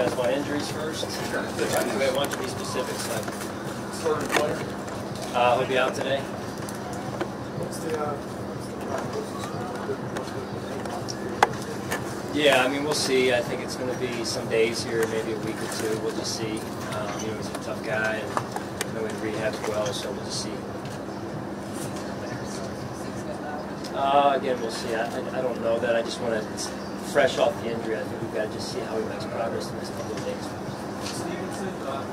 guys want injuries first? Why don't you be specific, so Starting player? uh, he'll be out today. Uh, Yeah, I mean, we'll see. I think it's going to be some days here, maybe a week or two. We'll just see. Um, you know, he's a tough guy, and I know he rehabs well, so we'll just see. Uh, again, we'll see. I, I, I don't know that. I just want to, fresh off the injury, I think we've got to just see how he makes progress in the next couple of days. Stevenson, uh,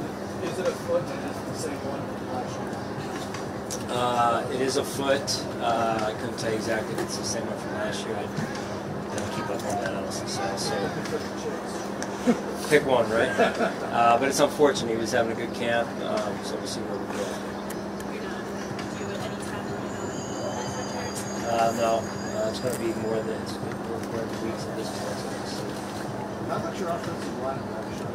is it a foot and is it the same one from last year? Uh, it is a foot. Uh, I couldn't tell you exactly if it's the same one from last year. I didn't keep up on that, honestly. So, so pick one, right? Uh, but it's unfortunate. He was having a good camp, um, so we'll see where we go. Uh, no, uh, it's going to be more than it's more, more weeks at this point. So we'll. How about your offensive line action?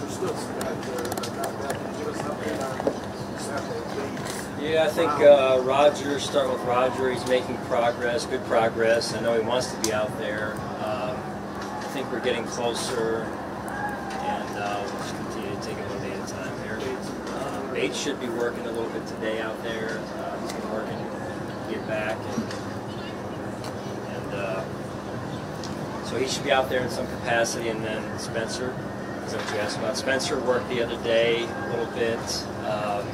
There's still some guys there that are not bad. Can you give us an update on Saturday, Yeah, I think uh, Rodger, start with Rodger. He's making progress, good progress. I know he wants to be out there. Um, I think we're getting closer, and uh, we'll just continue to take it one day at a time here. Um, Bates should be working a little bit today out there. Uh, he's been working to get back, and, and uh, so he should be out there in some capacity. And then Spencer, is that what you asked about? Spencer worked the other day a little bit. Um,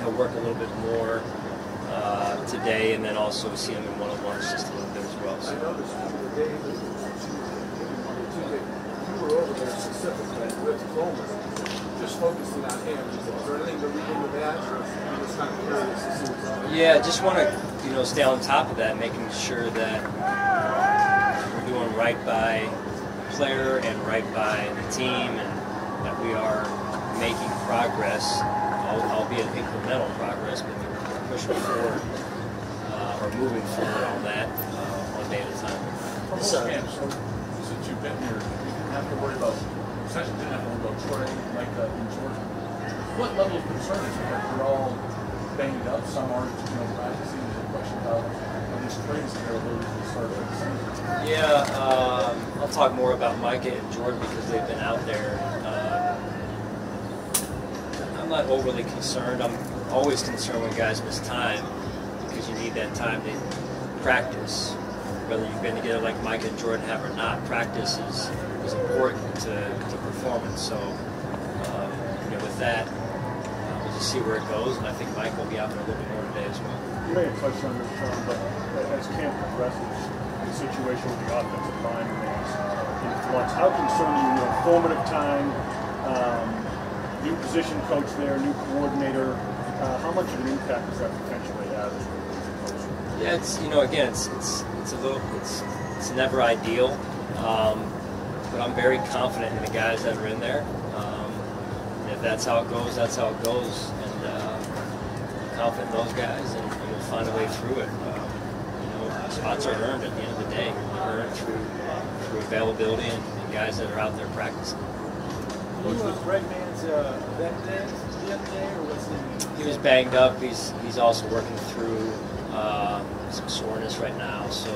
he'll work a little bit more uh, today, and then also see him in one-on-ones just a little bit as well. So. I noticed the day that you were over there specifically with Coleman, just focusing on him. Is there anything to read into that, or just kind of curious to see what's? Yeah, just want to you know stay on top of that, making sure that right by the player and right by the team, and that we are making progress, albeit incremental progress, but we're pushing forward uh, or moving forward on that uh, one day at a time. So- camps, since you've been here, you didn't have to worry about, essentially didn't have to worry about Troy, Micah, and Jordan. What level of concern is it that you're all banged up, some aren't, you know, practicing, there's a question about, at least Trey's to start the? Yeah, um, I'll talk more about Micah and Jordan because they've been out there. Um, I'm not overly concerned. I'm always concerned when guys miss time because you need that time to practice. Whether you've been together like Micah and Jordan have or not, practice is, is important to, to performance. So, um, you know, with that, uh, we'll just see where it goes, and I think Mike will be out there a little bit more today as well. You may have touched on this, Sean, but as camp progresses, the situation with the offensive line remains in flux. How concerned are you, know, formative time, um, new position coach there, new coordinator, uh, how much of an impact does that potentially have? Yeah, it's you know again it's it's it's a little it's it's never ideal, um, but I'm very confident in the guys that are in there. Um, if that's how it goes, that's how it goes, and uh, confident in those guys, and, and we'll find a way through it. Know, spots are earned at the end of the day, They're earned through through availability and, and guys that are out there practicing. He was Redman's uh, vet day the other day, or was he? He was banged up. He's he's also working through um, some soreness right now, so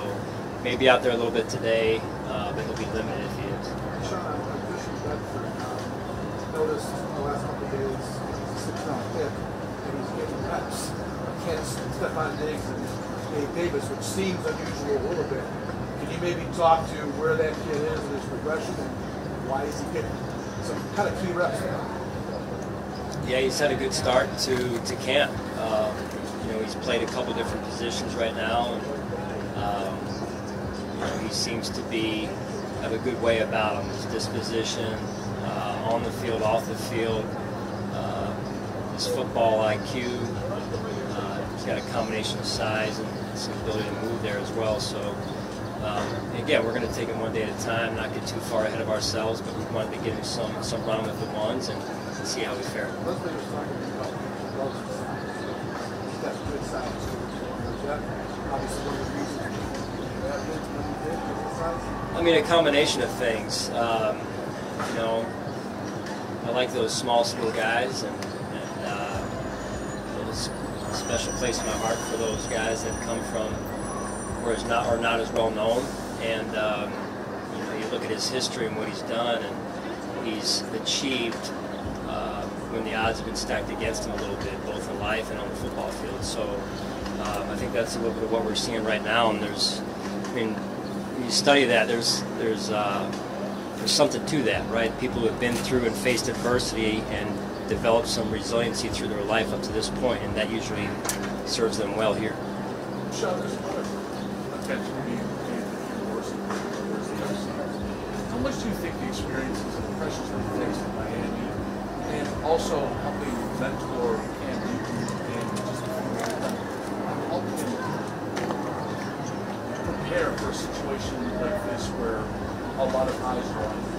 maybe out there a little bit today, uh, but he'll be limited if he is. Sean, I'm I'm Benford. Um, noticed the last couple of days, he's a six-round pick, and he's getting reps against Stefon Diggs and Gabe Davis, which seems unusual a little bit. Can you maybe talk to where that kid is in his progression and why is he getting some kind of key reps now? Yeah, he's had a good start to, to camp. Um, you know, he's played a couple different positions right now, and um, you know, he seems to be have a good way about him. His disposition, uh, on the field, off the field, uh, his football IQ. Uh, he's got a combination of size and some ability to move there as well. So. Um, again, we're going to take it one day at a time, not get too far ahead of ourselves, but we wanted to give him some, some run with the ones and, and see how we fare. I mean, a combination of things. Um, you know, I like those small school guys, and, and uh, there's a special place in my heart for those guys that come from where it's not or not as well known. And um, you know, you look look at his history and what he's done and he's achieved uh, when the odds have been stacked against him a little bit, both in life and on the football field. So um, I think that's a little bit of what we're seeing right now. And there's, I mean, when you study that, there's there's uh, there's something to that, right? People who have been through and faced adversity and developed some resiliency through their life up to this point, and that usually serves them well here. How much do you think the experiences and the pressures that you faced in Miami, and also helping mentor Newton and just help him prepare for a situation like this where a lot of eyes are on you?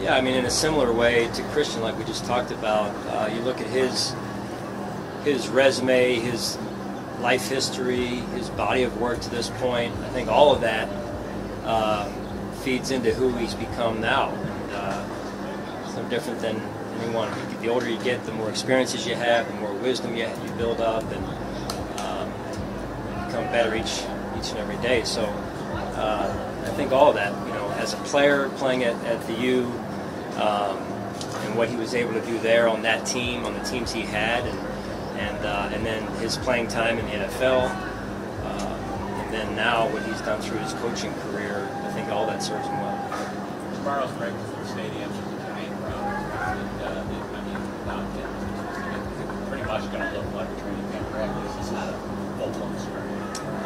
Yeah, I mean, in a similar way to Christian, like we just talked about, uh, you look at his his resume, his life history, his body of work to this point. I think all of that um, feeds into who he's become now. And, uh, it's no different than anyone. The older you get, the more experiences you have, the more wisdom you, you build up, and um, become better each each and every day. So uh, I think all of that, you know, as a player playing at, at the U, um, and what he was able to do there on that team, on the teams he had, and and uh, and then his playing time in the NFL, uh, and then now what he's done through his coaching career, I think all that serves him well. Tomorrow's practice at the stadium is a giant crowd, and uh, it, I mean, it's pretty much going to look like a training camp practice. It's not a full-blown.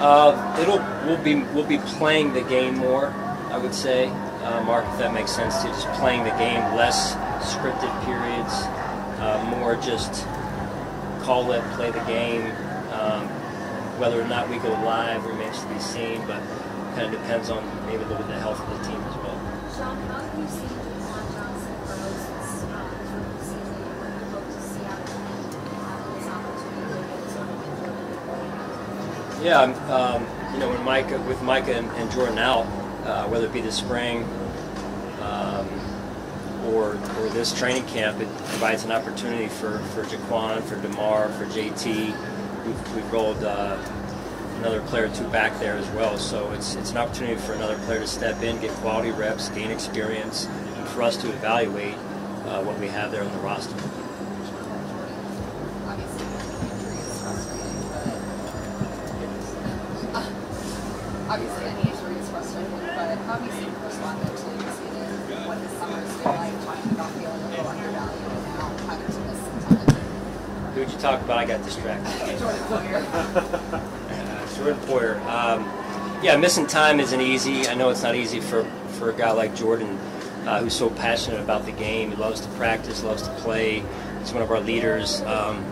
Uh, it'll we'll be we'll be playing the game more, I would say, uh, Mark, if that makes sense. To just playing the game, less scripted periods, uh, more just call it, play the game. Um, whether or not we go live remains to be seen, but kind of depends on maybe a little bit the health of the team as well. Sean, how have you seen Jaquan Johnson grow since his rookie season? What do you hope to see out of him and his opportunity to get some enjoyment? Yeah, um, you know, when Micah, with Micah and, and Jordan out, uh, whether it be the spring um, or or this training camp, it provides an opportunity for for Jaquan, for Damar, for JT. We've, we've rolled uh, another player two back there as well, so it's it's an opportunity for another player to step in, get quality reps, gain experience, and for us to evaluate uh, what we have there on the roster. Talk about? I got distracted. Jordan Poyer. Uh, Jordan Poyer. Um, yeah, missing time isn't easy. I know it's not easy for, for a guy like Jordan, uh, who's so passionate about the game. He loves to practice, loves to play. He's one of our leaders. Um,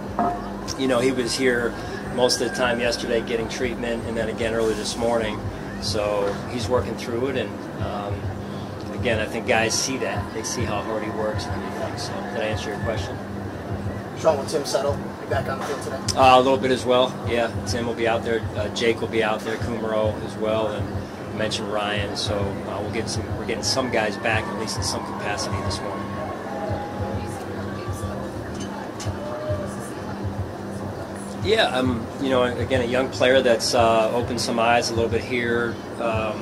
you know, he was here most of the time yesterday getting treatment, and then again early this morning. So he's working through it, and um, again, I think guys see that. They see how hard he works and everything. So, did I answer your question? Sean, will Tim Settle be back on the field today? Uh, a little bit as well. Yeah, Tim will be out there. Uh, Jake will be out there. Kumerow as well, and I mentioned Ryan. So uh, we'll get some. We're getting some guys back at least in some capacity this morning. Yeah, um, you know, again, a young player that's uh, opened some eyes a little bit here um,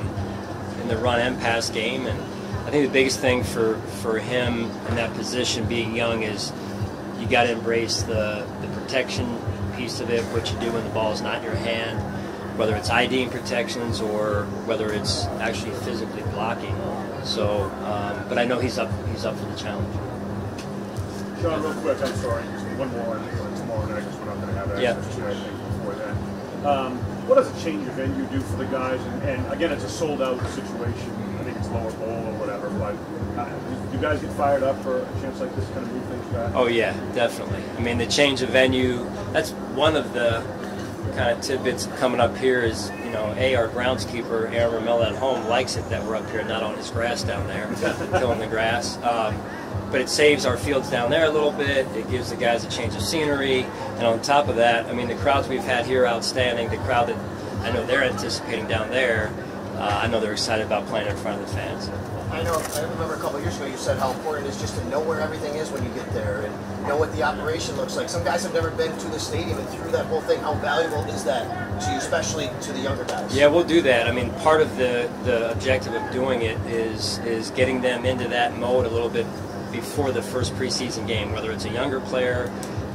in the run and pass game, and I think the biggest thing for for him in that position, being young, is you got to embrace the the protection piece of it. What you do when the ball is not in your hand, whether it's IDing protections or whether it's actually physically blocking. So, um, but I know he's up he's up for the challenge. Sean, real quick, I'm sorry, just one more on tomorrow night, because we're not going to have Yeah. access to it, I think, before then. Um, what does a change of venue do for the guys? And, and again, it's a sold-out situation. I think it's lower bowl or whatever, but uh, do you guys get fired up for a chance like this to kind of move things back? Oh yeah, definitely. I mean, the change of venue. That's one of the kind of tidbits coming up here. Is you know, a our groundskeeper Aaron Ramel at home likes it that we're up here, not on his grass down there, killing the grass. Um, but it saves our fields down there a little bit. It gives the guys a change of scenery, and on top of that, I mean, the crowds we've had here are outstanding. The crowd that I know they're anticipating down there, uh, I know they're excited about playing in front of the fans. I know, I remember a couple of years ago you said how important it is just to know where everything is when you get there and know what the operation looks like. Some guys have never been to the stadium and through that whole thing. How valuable is that to you, especially to the younger guys? Yeah, we'll do that. I mean, part of the, the objective of doing it is is getting them into that mode a little bit before the first preseason game. Whether it's a younger player,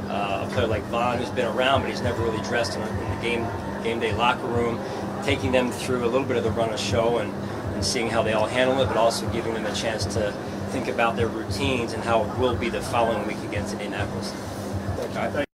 uh, a player like Von who's been around but he's never really dressed in, in the game game day locker room, taking them through a little bit of the run of show and, and seeing how they all handle it, but also giving them a chance to think about their routines and how it will be the following week against Indianapolis. Thank you.